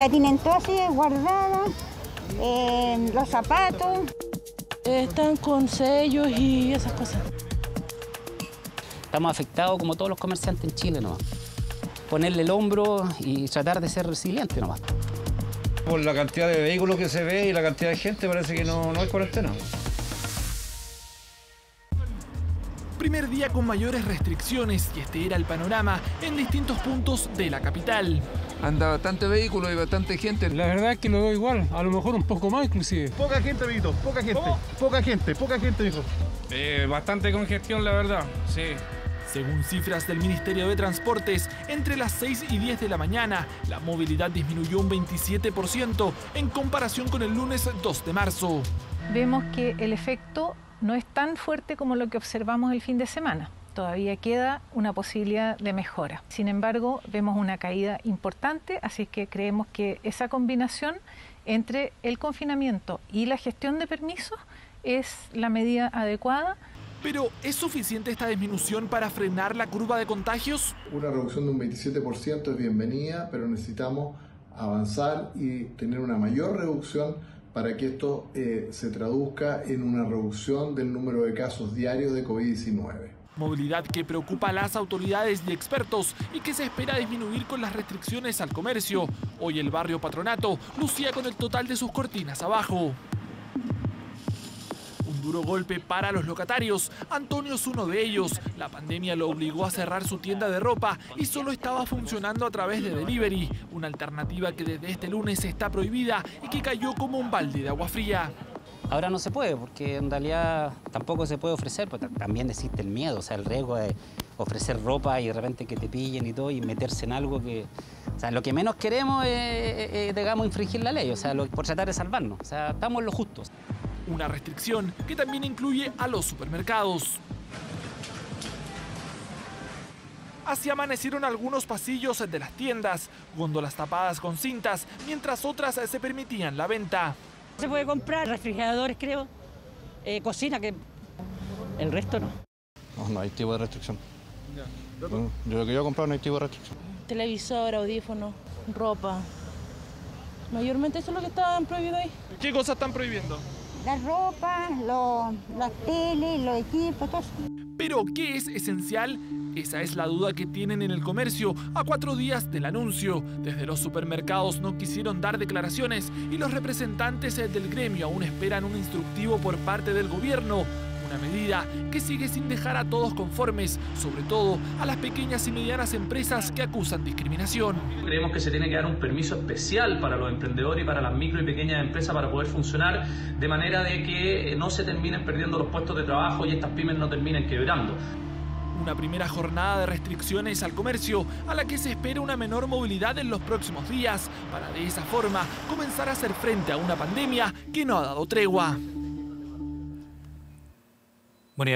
La tienen todas así guardadas, eh, los zapatos. Están con sellos y esas cosas. Estamos afectados como todos los comerciantes en Chile nomás. Ponerle el hombro y tratar de ser resiliente nomás. Por la cantidad de vehículos que se ve y la cantidad de gente parece que no, no hay cuarentena. Primer día con mayores restricciones y este era el panorama en distintos puntos de la capital. Anda bastante vehículo y bastante gente. La verdad es que lo veo igual, a lo mejor un poco más inclusive. Poca gente, amiguito, poca gente. Poca gente, poca gente, hijo. Eh, bastante congestión, la verdad, sí. Según cifras del Ministerio de Transportes, entre las 6 y 10 de la mañana, la movilidad disminuyó un 27% en comparación con el lunes 2 de marzo. Vemos que el efecto no es tan fuerte como lo que observamos el fin de semana. Todavía queda una posibilidad de mejora. Sin embargo, vemos una caída importante, así que creemos que esa combinación entre el confinamiento y la gestión de permisos es la medida adecuada. Pero, ¿es suficiente esta disminución para frenar la curva de contagios? Una reducción de un 27% es bienvenida, pero necesitamos avanzar y tener una mayor reducción para que esto eh, se traduzca en una reducción del número de casos diarios de COVID-19. Movilidad que preocupa a las autoridades y expertos y que se espera disminuir con las restricciones al comercio. Hoy el barrio Patronato lucía con el total de sus cortinas abajo. Duro golpe para los locatarios. Antonio es uno de ellos. La pandemia lo obligó a cerrar su tienda de ropa y solo estaba funcionando a través de delivery, una alternativa que desde este lunes está prohibida y que cayó como un balde de agua fría. Ahora no se puede, porque en realidad tampoco se puede ofrecer, también existe el miedo, o sea, el riesgo de ofrecer ropa y de repente que te pillen y todo y meterse en algo que... O sea, lo que menos queremos es, digamos, infringir la ley, o sea, por tratar de salvarnos, o sea, estamos en lo justos. Una restricción que también incluye a los supermercados. Así amanecieron algunos pasillos de las tiendas, góndolas tapadas con cintas, mientras otras se permitían la venta. Se puede comprar refrigeradores, creo, eh, cocina, que el resto no. No, no hay tipo de restricción. Yo lo que yo he comprado no hay tipo de restricción. Televisor, audífono, ropa. Mayormente eso es lo que estaban prohibido ahí. ¿Qué cosas están prohibiendo? La ropa, lo, las teles, los equipos, todo. Pero, ¿qué es esencial? Esa es la duda que tienen en el comercio a cuatro días del anuncio. Desde los supermercados no quisieron dar declaraciones y los representantes del gremio aún esperan un instructivo por parte del gobierno. Una medida que sigue sin dejar a todos conformes, sobre todo a las pequeñas y medianas empresas que acusan discriminación. Creemos que se tiene que dar un permiso especial para los emprendedores y para las micro y pequeñas empresas para poder funcionar de manera de que no se terminen perdiendo los puestos de trabajo y estas pymes no terminen quebrando una primera jornada de restricciones al comercio a la que se espera una menor movilidad en los próximos días para de esa forma comenzar a hacer frente a una pandemia que no ha dado tregua. Bueno, y